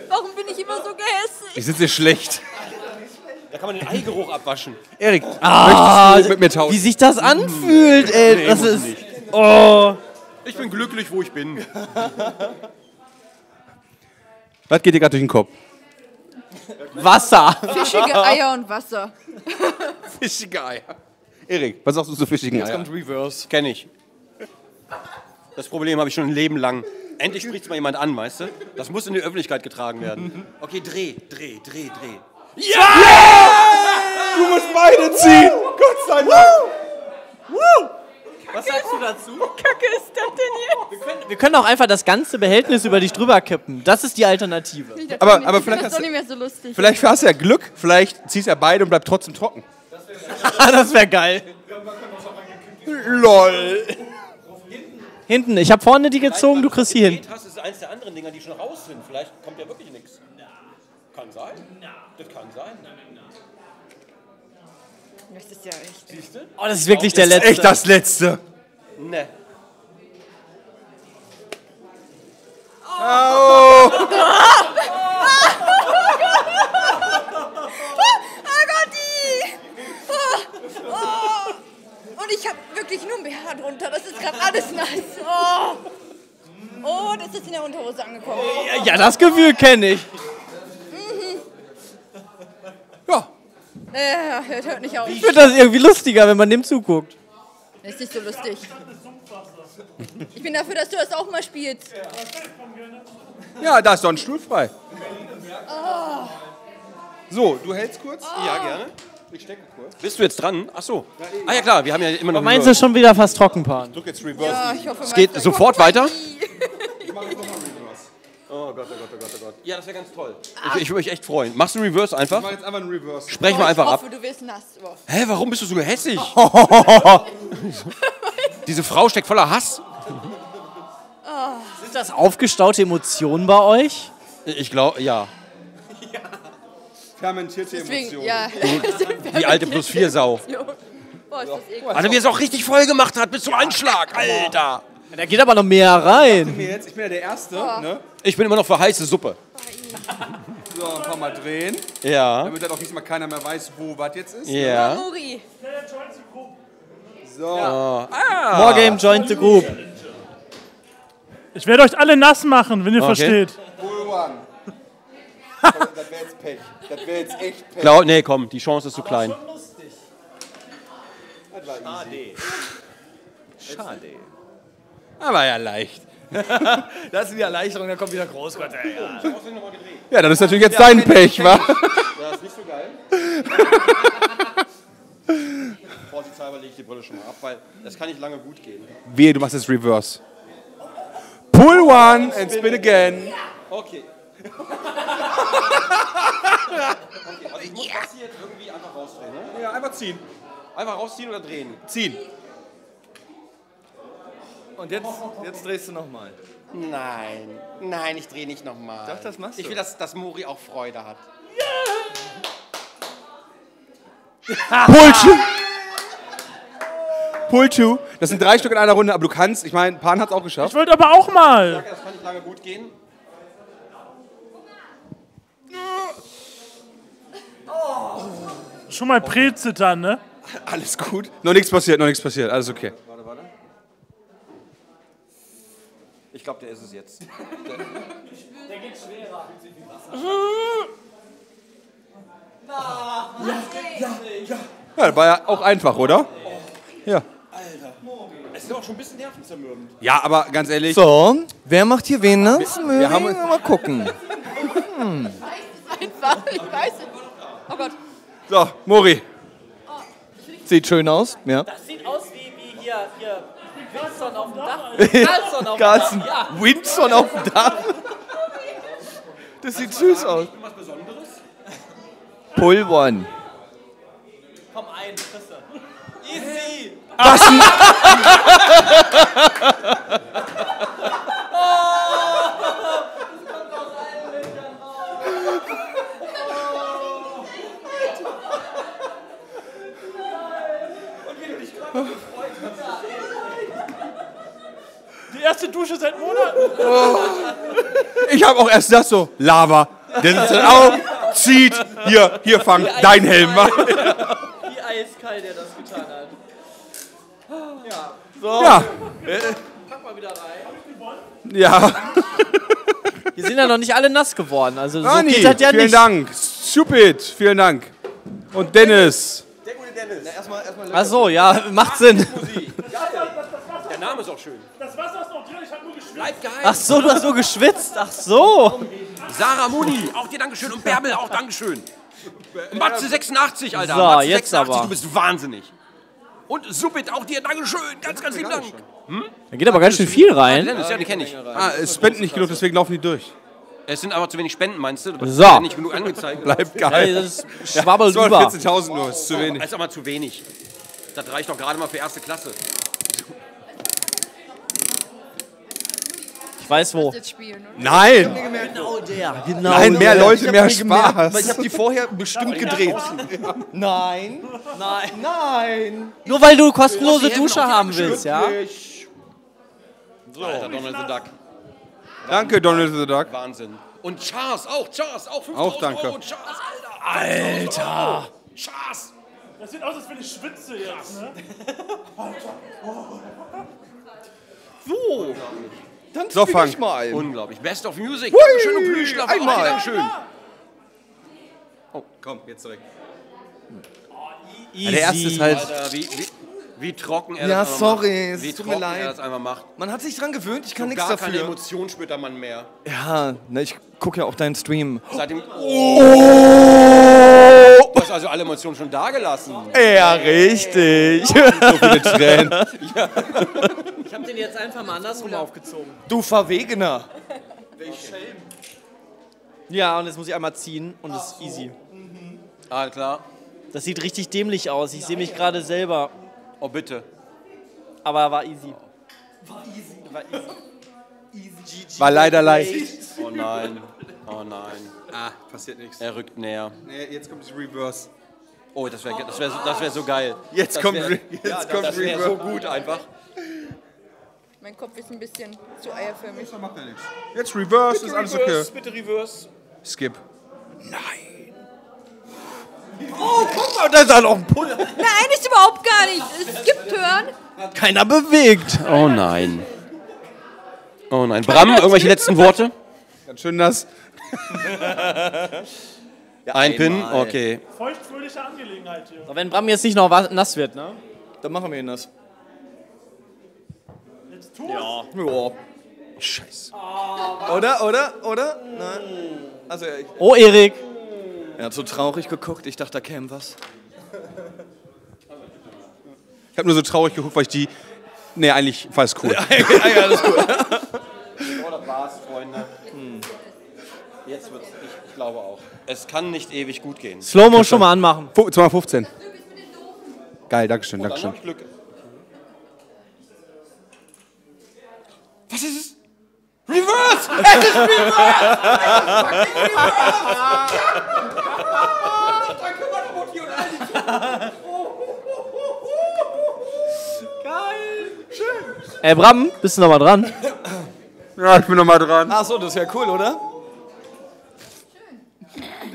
Warum bin ich immer so gehässig? Ich sitze hier schlecht. Da kann man den Eigeruch abwaschen. Erik, Ah, möchtest du mit mir tauschen? Wie sich das anfühlt, ey. Nee, das ist. nicht. Oh. Ich bin glücklich, wo ich bin. Was geht dir gerade durch den Kopf? Wasser. Fischige Eier und Wasser. Fischige Eier. Erik, was sagst du zu fischigen Eiern? Reverse. Kenn ich. Das Problem habe ich schon ein Leben lang. Endlich spricht es mal jemand an, weißt du? Das muss in die Öffentlichkeit getragen werden. Okay, dreh, dreh, dreh, dreh. Du musst beide ziehen! Gott sei Dank! Was sagst du dazu? Kacke ist das denn jetzt? Wir können auch einfach das ganze Behältnis über dich drüber kippen. Das ist die Alternative. Aber- nicht, aber ich vielleicht das hast doch du- nicht mehr so lustig. Vielleicht hast du ja Glück, vielleicht ziehst du ja beide und bleibt trotzdem trocken. das wäre geil. LOL. Hinten, ich habe vorne die gezogen, du kriegst die hin. hast, ist eins der anderen Dinger, die schon raus sind. Vielleicht kommt ja wirklich nichts. Kann sein. Das kann sein. Das ist ja echt. Siehst du? Oh, das ist wirklich der Das ist letzte. echt das Letzte. Ne. Oh. Oh Gott, die! Oh, oh. Und ich habe wirklich nur ein BH drunter. Das ist gerade alles nass. Oh. oh, das ist in der Unterhose angekommen. Ja, das Gefühl kenne ich. Mhm. Ja. Äh, hört, hört nicht auf. Ich finde das irgendwie lustiger, wenn man dem zuguckt. Das ist nicht so lustig. Ich bin dafür, dass du das auch mal spielst. Ja, da ist doch ein Stuhl frei. Oh. So, du hältst kurz? Ja, gerne. Ich stecke kurz. Bist du jetzt dran? Ach so. Ah ja klar, wir haben ja immer noch. Meins ist schon wieder fast Trockenpan. Drück jetzt Reverse. Ja, ich hoffe, Es geht sofort weiter. Oh Gott, oh Gott, oh Gott, oh Gott. Ja, das wäre ganz toll. Ich, ich würde mich echt freuen. Machst du Reverse Ich einfach? mach jetzt einfach einen Reverse. Sprechen wir Oh, einfach ich ab. hoffe, du wirst nass. Oh. Hä, warum bist du so gehässig? Diese Frau steckt voller Hass. Sind das aufgestaute Emotionen bei euch? Ich glaube, ja. Fermentierte Deswegen, Emotionen. ja. Die alte plus vier Sau. Boah, ist das eklig. Alter, wie er es auch richtig voll gemacht hat bis zum Anschlag, Alter. Da geht aber noch mehr rein. Mir jetzt, ich bin ja der Erste. Ne? Ich bin immer noch für heiße Suppe. So, ein paar Mal drehen. Ja. Damit dann auch diesmal keiner mehr weiß, wo was jetzt ist. Ja. Muri. So. Oh. More Game joined the group. Ich werde euch alle nass machen, wenn ihr Okay. versteht. Bull one. das wäre jetzt Pech. Das wäre jetzt echt Pech. Glaub, nee, komm, die Chance ist zu klein. Das war ja leicht. Das ist die Erleichterung, dann kommt wieder Großgott. Ey, ja. Ja, das ist natürlich jetzt dein Pech, wa? Das ist nicht so geil. Vorsichtshalber lege ich die Brille schon mal ab, weil das kann nicht lange gut gehen. Wehe, du machst jetzt Reverse. Pull one and spin again. Okay. okay, also ich muss das hier jetzt irgendwie einfach rausdrehen, ne? Ja, einfach ziehen. Einfach rausziehen oder drehen? Ziehen. Und jetzt, jetzt drehst du nochmal. Nein, nein, ich drehe nicht nochmal. Doch, das machst du. Ich will, dass, dass Mori auch Freude hat. Pull two. Pull two. Das sind drei Stück in einer Runde, aber du kannst, ich meine, Pan hat es auch geschafft. Ich wollte aber auch mal. Das kann nicht lange gut gehen. Schon mal Präzittern, ne? Alles gut. Noch nichts passiert, noch nichts passiert. Alles okay. Warte, warte. Ich glaube, der ist es jetzt. Ja, das war ja auch einfach, oder? Ja. Es ist auch schon ein bisschen nervenzermürbend. Ja, aber ganz ehrlich. So, wer macht hier wen nass? Wir, wir haben- mal gucken. Einfach, ich weiß es. Oh Gott. So, Mori. Sieht schön aus, ja. Das sieht aus wie, wie hier, hier Wilson auf dem Dach. Carlson auf dem Carlson. Dach. Ja. Winson auf dem Dach. Das sieht süß aus. Was Besonderes? Pull one. Komm ein, Chrisse. Easy. Was Die erste Dusche seit Monaten. Ich habe auch erst das so, Lava. Der sitzt dann auf, zieht, hier, hier fang, dein Helm. Wie eiskalt der das getan hat. Ja. So. Ja. Pack mal wieder rein. Ja. Hier sind ja noch nicht alle nass geworden. Also so Rani, geht das ja vielen nicht. Dank. Stupid, vielen Dank. Und Dennis. Der gute Dennis. Erstmal, erstmal Ach so, ja, macht Sinn. Der Name ist auch schön. Das Wasser ist noch drin, ich hab nur geschwitzt. Bleib geil. Ach so, du hast so geschwitzt. Ach so. Sarah Muni, auch dir Dankeschön. Und Bärbel, auch Dankeschön. Und Matze 86, Alter. So, Matze jetzt 86, aber. du bist wahnsinnig. Und Subit auch dir, Dankeschön, ganz, ganz lieben Dank. Hm? Da geht aber ganz schön viel rein. Dennis, ja, die kenne ich. Ah, es spenden nicht genug, deswegen laufen die durch. Es sind aber zu wenig Spenden, meinst du? Das So. wird nicht genug angezeigt. Bleibt geil. Ey, das schwabbelt über. 214.000 nur, ist zu wenig. Das ist aber zu wenig. Das reicht doch gerade mal für erste Klasse. Weiß wo. Jetzt spielen, oder? Nein! Genau der. Genau Nein, mehr der. Leute, mehr gemerkt, Spaß. weil ich habe die vorher bestimmt gedreht. Nein, Nein. nein. Nur weil du kostenlose Dusche haben willst, ja? So, Alter, Donald the Duck. Danke, Donald the Duck. Wahnsinn. Und Chars, auch Chars, auch 5000 Auch danke. Euro. Chars, Alter. Alter. Chars. Das sieht aus, als wenn ich schwitze jetzt, ne? So. Dann So, fang. ich mal ein. Unglaublich. Best of Music. Hui, Dankeschön und Plüschler. einmal. Dankeschön. Oh, komm, jetzt direkt. Easy. Der erste ist halt. Alter, wie, wie, wie trocken er Ja, das sorry, macht. es Wie tut mir trocken er leid. das einfach macht. Man hat sich dran gewöhnt, ich kann nichts gar keine dafür. Emotion spürt der Mann mehr. Ja, ne, ich gucke ja auch deinen Stream. Seitdem. Oh! Du hast also alle Emotionen schon da gelassen. Ja, richtig. So viele Tränen. Ich hab den jetzt einfach mal andersrum aufgezogen. Du Verwegener. Ja, und jetzt muss ich einmal ziehen und das ist easy. Alles klar. Das sieht richtig dämlich aus. Ich sehe mich gerade selber. Oh, bitte. Aber war easy. War easy. War leider leicht. Oh nein. Oh nein. Ah, passiert nichts. Er rückt näher. Nee, jetzt kommt das Reverse. Oh, das wäre das wär, das wär so geil. Jetzt das kommt wär, jetzt ja, kommt Das wäre Reverse. so gut einfach. Mein Kopf ist ein bisschen zu eierförmig. Macht ja nichts. Jetzt Reverse, ist alles okay. Bitte Reverse. Skip. Oh, guck mal, da ist auch noch ein Pull. Nein, ist überhaupt gar nicht. Es gibt Hören. Keiner bewegt. Oh nein. Oh nein. Bram, irgendwelche letzten Worte? Ganz schön nass. Ein Pin? Okay. Feuchtfröhliche Angelegenheit hier. Aber wenn Bram jetzt nicht noch nass wird, ne? Dann machen wir ihn das. Jetzt tu Ja. Ja. Scheiße. Oder, oder, oder? Nein. Also, er, Oh, Erik. Er hat so traurig geguckt, ich dachte, da käme was. Ich habe nur so traurig geguckt, weil ich die. Nee, eigentlich war es cool. ja, ja, alles gut. Oh, das war's, Freunde. Jetzt wird's, ich, ich glaube auch. Es kann nicht ewig gut gehen. Slow-Mo schon mal anmachen. Fu- 215. Geil, Dankeschön, Dann Dankeschön. Glück. Was ist es? Reverse! Es ist Ey, Bram, bist du noch mal dran? Ja, ich bin noch mal dran. Ach so, das ist ja cool, oder?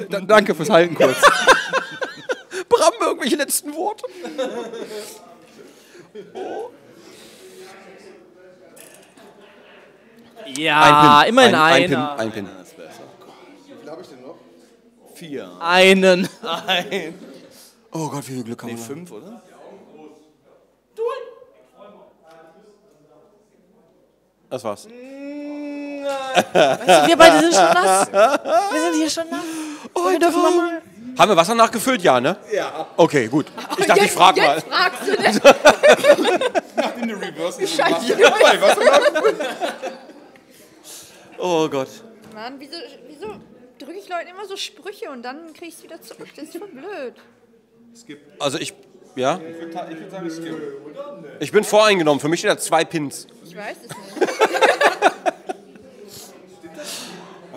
Da, danke fürs Halten kurz. Bram, irgendwelche letzten Worte? Ja, immerhin ein, ein Pin. einer. Ein Pin. Vier. Einen. Ein. Oh Gott, wie viel Glück haben Nee, wir? fünf, oder? Das war's. Weißt du, wir beide sind schon nass. Wir sind hier schon nass. Oh, wir dürfen mal. Haben wir Wasser nachgefüllt? Ja, ne? Ja. Okay, gut. Ich dachte, ich Jetzt- frag mal. Jetzt fragst du nicht. In der Reverse. Scheiße. Oh Gott. Mann, wieso, wieso drücke ich Leuten immer so Sprüche und dann krieg ich es wieder zurück? Das ist voll blöd. Also ich, ja, Ich würde sagen, Skip. ich bin voreingenommen. Für mich steht da zwei Pins. Ich weiß es nicht.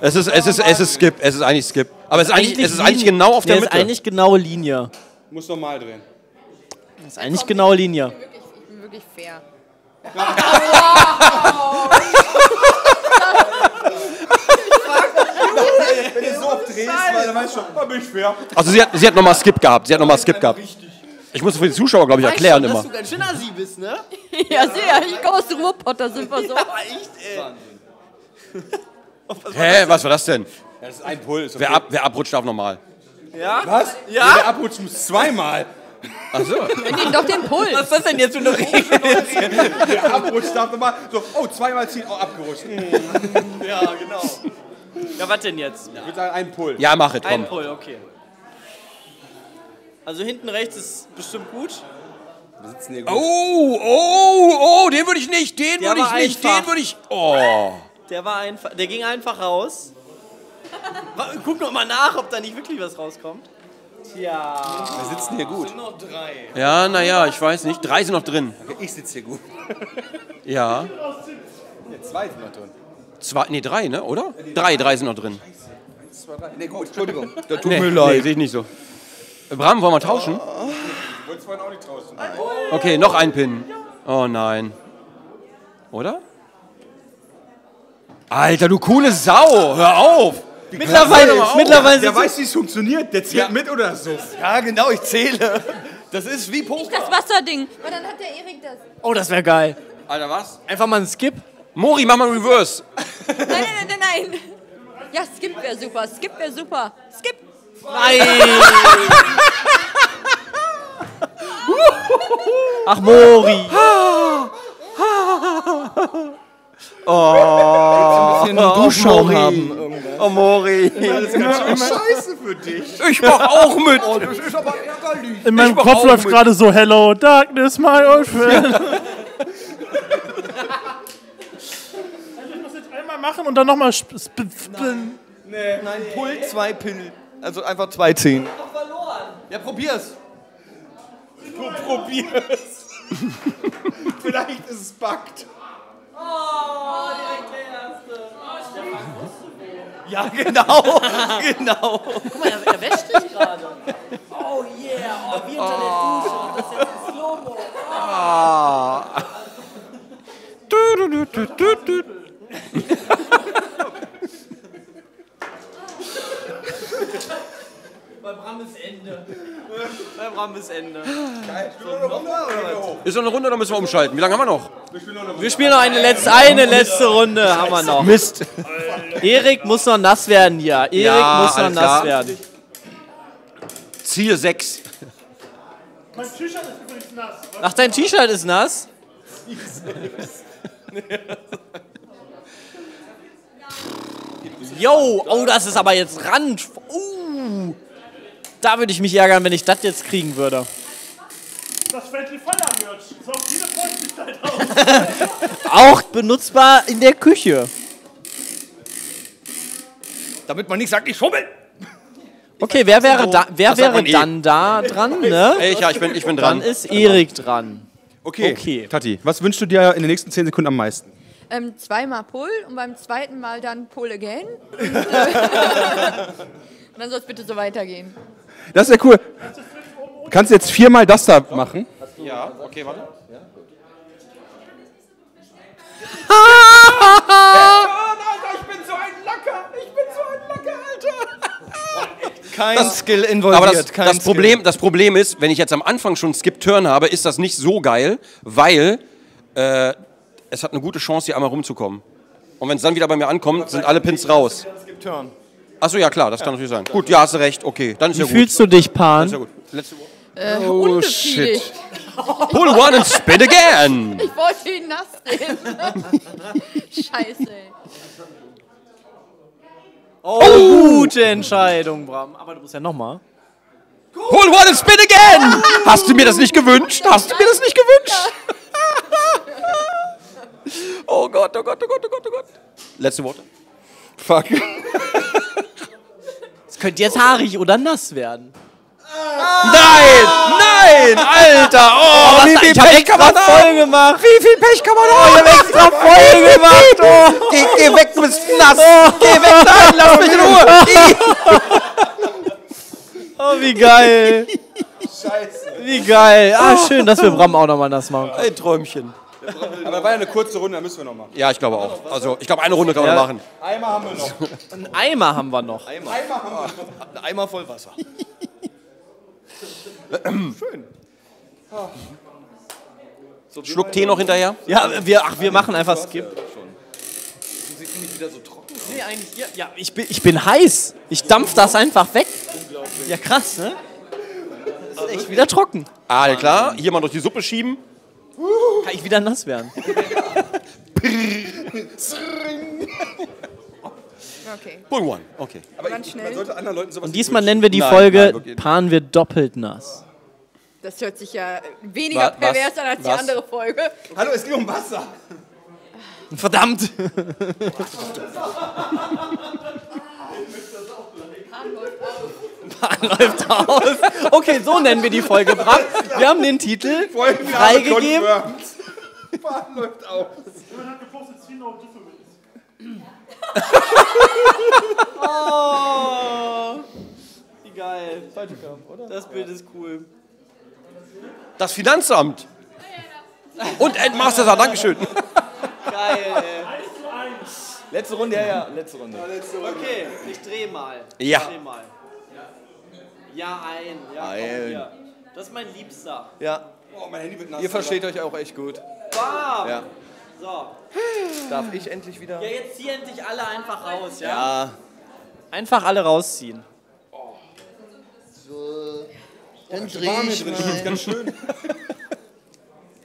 Es ist, es ist, es ist Skip. Es ist eigentlich Skip. Aber es ist eigentlich, es ist eigentlich genau auf der Nee, Mitte. ist eigentlich genaue Linie. Muss normal drehen. Das ist eigentlich genaue Linie. Wirklich, ich bin wirklich fair. Wenn du so oft drehst, weil dann weißt du schon, da bin ich fair. Also sie hat, sie hat nochmal Skip gehabt. Sie hat nochmal Skip gehabt. Ich muss für die Zuschauer, glaube ich, erklären immer. du ganz schön assi bist, ne? ja, sehr. Ich komme aus Ruhrpott, da sind wir so. echt, ey. Hä, was war das denn? Das ist ein Pull. Ist okay. Wer, ab, wer abrutscht, darf nochmal. Ja? Was? Ja? Der abrutschen muss zweimal. Achso. Nimm ihm doch den Puls. Was ist das denn jetzt für eine Regel? Der abrutscht darf nochmal. So, oh, zweimal ziehen, oh, abgerutscht. ja, genau. Ja, was denn jetzt? Ich würde sagen, ein Pull. Ja, mach es, Ein komm. Pull, okay. Also hinten rechts ist bestimmt gut. Wir sitzen hier gut. Oh, oh, oh, den würde ich nicht, den Der würde ich war nicht, einfach. den würde ich. Oh. Der war einfach, der ging einfach raus. Wa- Guck noch mal nach, ob da nicht wirklich was rauskommt. Tja. Wir sitzen hier gut. noch drei. Ja, naja, ich weiß nicht. Drei sind noch drin. Okay, ich sitze hier gut. Ja. Ja, zwei sind noch drin. Zwei, nee, drei, ne, oder? Drei, drei sind noch drin. Eins, zwei, drei. Nee, gut, Entschuldigung. Das tut nee, mir leid. Nee, sehe ich nicht so. Bram, wollen wir tauschen? Ich wollte vorhin auch nicht draußen. Okay, noch ein Pin. Oh nein. Oder? Alter, du coole Sau! Hör auf! Mittlerweile, auf. mittlerweile Der weiß, wie es funktioniert. Der zählt mit oder so. Ja, genau, ich zähle. Das ist wie Nicht Poker. das Wasserding. Und dann hat der Erik das. Oh, das wäre geil. Alter, was? Einfach mal ein Skip. Mori, mach mal Reverse. Nein, nein, nein, nein, nein. Ja, Skip wäre super. Skip wäre super. Skip. Nein. Ach, Mori. Oh, bisschen Duschschaum haben Oh, Mori. Scheiße für dich. Ich mach auch mit. Oh, das ist aber ärgerlich. In meinem Kopf läuft gerade so Hello Darkness, my old friend. Also ich muss jetzt einmal machen und dann nochmal spinnen. Nein, Pull, zwei Pill. Also einfach zwei Zehn. Ja, probier's. Du probierst. Vielleicht ist es buggt. Ja, genau. genau. Guck mal, er, er wäscht sich gerade. Oh yeah. Oh, wie unter der Dusche. Und das ist jetzt ein Slow-Mo. Ah. Du, du, du, du, du, du. Bei Bram ist Ende. Bei Bram ist Ende. Ist noch eine Runde oder müssen wir umschalten? Wie lange haben wir noch? Wir spielen noch eine letzte, eine letzte Runde. Haben wir noch. Mist. Erik muss noch nass werden hier. Erik Ja, muss noch nass klar. werden. Ziel 6. Mein T-Shirt ist übrigens nass. Ach, dein T-Shirt ist nass? Yo, oh, das ist aber jetzt Rand. Uh, da würde ich mich ärgern, wenn ich das jetzt kriegen würde. Das Friendly Fire Merch. So auf viele Freundlichkeit aus. Auch benutzbar in der Küche. Damit man nicht sagt, ich schummel. Okay, wer wäre, da, wer Das wäre eh. dann da dran, ne? Ich, ja, ich bin, ich bin Dann dran. ist Erik dran. Okay. Okay. Tati, was wünschst du dir in den nächsten 10 Sekunden am meisten? Ähm, zweimal Pull und beim zweiten Mal dann Pull again. und dann soll es bitte so weitergehen. Das ist ja cool. Du kannst jetzt viermal das da machen. Ja, okay, warte. ich bin so ein Lacker. Ich bin so ein Lacker, Alter. Kein Skill involviert. Aber das, kein das, Skill. Problem, das Problem ist, wenn ich jetzt am Anfang schon Skip-Turn habe, ist das nicht so geil, weil äh, es hat eine gute Chance, hier einmal rumzukommen. Und wenn es dann wieder bei mir ankommt, sind alle Pins raus. Turn. Achso, ja klar, das kann natürlich sein. Gut, ja, hast du recht, okay, dann ist Wie ja gut. fühlst du dich, Ist ja Pan? gut. Letzte Woche. Äh, Oh, unbefriedigt. Pull one and spin again! Ich wollte ihn nass sehen. Scheiße, ey. Oh, gute Entscheidung, Bram. Aber du musst ja nochmal. Pull one and spin again! Hast du mir das nicht gewünscht? Hast du mir das nicht gewünscht? Oh Gott, oh Gott, oh Gott, oh Gott, oh Gott. Letzte Worte. Fuck. Es könnte jetzt haarig oder nass werden. Nein! Nein! Alter! Oh, wie viel Pech kann man voll haben? gemacht. Wie viel Pech kann man haben? Ich hab extra voll gemacht. Oh. Geh, geh weg, du bist nass! Geh weg, nein, lass mich in Ruhe! oh, wie geil. Scheiße. Wie geil. Ah, schön, dass wir Bram auch nochmal nass machen. Ein Träumchen. Aber war ja eine kurze Runde, da müssen wir noch machen. Ja, ich glaube auch. Also, ich glaube, eine Runde kann man Ja. machen. Einmal haben wir noch. Einen Eimer haben wir noch. Eimer. Ein Eimer voll Wasser. Schluck Tee noch hinterher? Ja, wir, ach, wir machen einfach Skip. Sieht nicht wieder so trocken aus. Nee, eigentlich, ja, ja ich, bin, ich bin heiß. Ich dampf das einfach weg. Ja, krass, ne? Das ist echt wieder trocken. Ah, klar. Hier mal durch die Suppe schieben. Kann ich wieder nass werden. Okay. Pull one. Okay. Aber Ganz ich, schnell. man sollte anderen Leuten sowas Und diesmal nennen wir die Nein, Folge nein, wirklich. Pan wird doppelt nass. Das hört sich ja weniger Wa- was? pervers an als die Was? andere Folge. Hallo, es geht um Wasser. Verdammt! Bahn läuft aus. Okay, so nennen wir die Folge. Bram, wir haben den Titel freigegeben. Bahn läuft aus. Oh, wie geil. Falsche Kampf, oder? Das Bild ist cool. Das Finanzamt. Und Endmaster sah, Dankeschön. Geil, ey. 1 zu 1. Letzte Runde, ja, ja, letzte Runde. Okay, ich dreh mal. Ja. Ich dreh mal. Ja, ein. Ja, Ein. komm, hier. Das ist mein Liebster. Ja, Oh, mein Handy wird nass. ihr versteht euch auch echt gut. Bam! Ja. So. Darf ich endlich wieder? Ja, jetzt ziehen endlich alle einfach raus, ja? Ja. Einfach alle rausziehen. Dann Warm hier drin, ich find's ganz schön.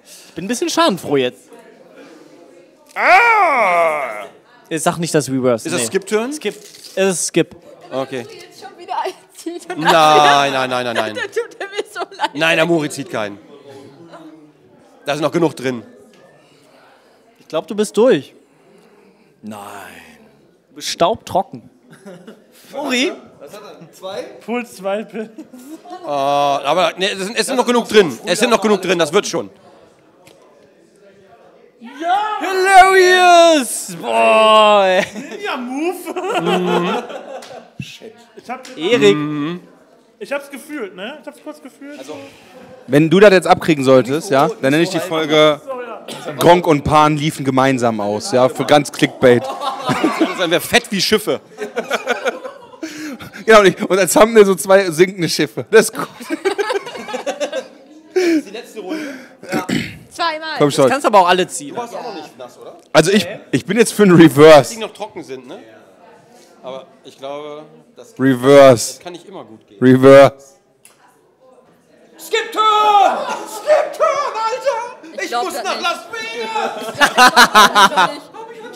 Ich bin ein bisschen schadenfroh jetzt. Ah! Jetzt sag nicht das Reverse. Ist das Skip-Turn? Skip. Es ist Skip. Okay. Jetzt schon wieder einziehen. und Nein, nein, nein, nein, nein. Da tut mir so leid. Nein, der Mori zieht keinen. Da ist noch genug drin. Ich glaube, du bist durch. Nein. Du bist staubtrocken. Mori? Was hat er? Zwei? Puls 2 Pin. Äh, aber ne, es, sind, es sind noch genug drin. Es sind noch genug drin, das wird schon. Hilarious! Boah, ey. Ja, Move. Ich hab, Erik. ich hab's gefühlt, ne? Ich hab's kurz gefühlt. Also, Wenn du das jetzt abkriegen solltest, ja, dann nenne ich die Folge Gronk und Pan liefen gemeinsam aus, ja, für ganz Clickbait. Dann wäre fett wie Schiffe. Genau, und ich- und als Thumbnail so zwei sinkende Schiffe. Das ist gut. Die letzte Runde. Zweimal. Komm Du schon. kannst aber auch alle ziehen. warst auch noch nicht nass, oder? Also ich, ich bin jetzt für ein Die Reverse. noch trocken sind, ne? Aber ich glaube, das Reverse. kann nicht immer gut gehen. Reverse. Skip Turn! Skip Turn, Alter! Ich, muss nach Las Vegas!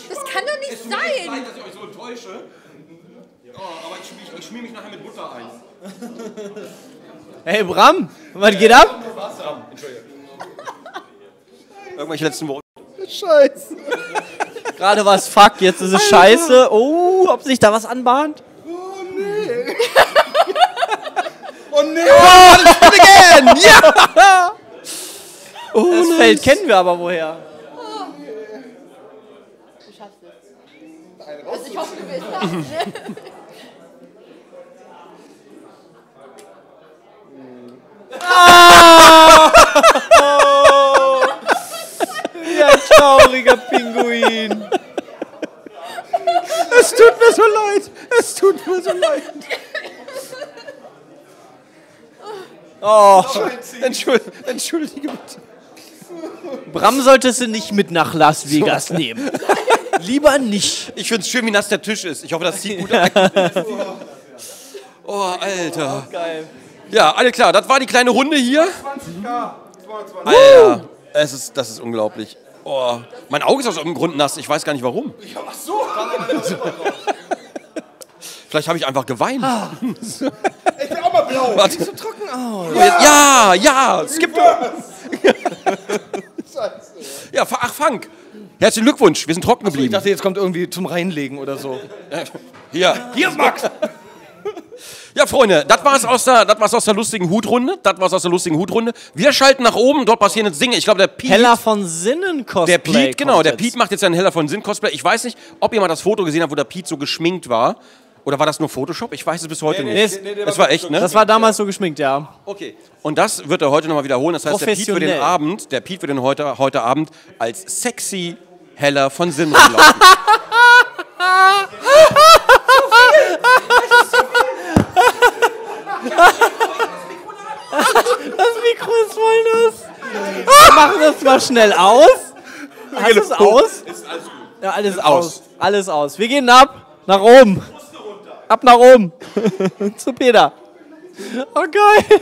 Das kann doch nicht sein. dass ich euch so enttäusche. Oh, aber ich schmier, ich schmier mich nachher mit Butter ein. Hey Bram, was geht ab? Irgendwelche letzten Worte. Scheiße. Gerade war es fuck, jetzt ist es scheiße. Oh, ob sich da was anbahnt? Oh nee! Again! Ja! das Feld kennen wir aber woher. Also ich hoffe, du willst das. Ne? Ja, trauriger Pinguin. Es tut mir so leid. Es tut mir so leid. Oh, Entschuld, entschuldige bitte. Bram solltest du nicht mit nach Las Vegas nehmen. Lieber nicht. Ich finde es schön, wie nass der Tisch ist. Ich hoffe, das sieht gut aus. Oh, Alter. Geil. Ja, alles klar. Das war die kleine Runde hier. Alter, es ist, das ist unglaublich. Oh, mein Auge ist aus irgendeinem Grund nass. Ich weiß gar nicht warum. Ach so. Vielleicht habe ich einfach geweint. Ich bin auch mal blau. Warte. Sieht so trocken aus. Ja, ja, Ja, fa- ach, Frank. Herzlichen Glückwunsch. Wir sind trocken Ich geblieben. dachte, jetzt kommt irgendwie zum Reinlegen oder so. Hier, hier, Max. Ja, Freunde, das war's aus der, das war's aus der lustigen Hutrunde. Das war's aus der lustigen Hutrunde. Wir schalten nach oben. Dort passieren jetzt Dinge. Ich glaube, der Pete. Heller von Sinnen Cosplay. Der Pete, genau, der Pete macht jetzt einen Heller von Sinn Cosplay. Ich weiß nicht, ob ihr mal das Foto gesehen habt, wo der Pete so geschminkt war. Oder war das nur Photoshop? Ich weiß es bis heute Nee, nicht. nee, nee, das war echt, ne? Das war damals so geschminkt, ja. Okay. Und das wird er heute nochmal wiederholen. Das heißt, der Pete wird den. Abend, der Pete wird den heute, heute Abend als sexy Heller von Sinn rumlaufen. Das Mikro ist voll nass. Wir machen das mal schnell aus. Hast du es aus? Ja, alles aus. Alles aus. Wir gehen ab. Nach oben. Ab nach oben. Zu Peter. Oh geil.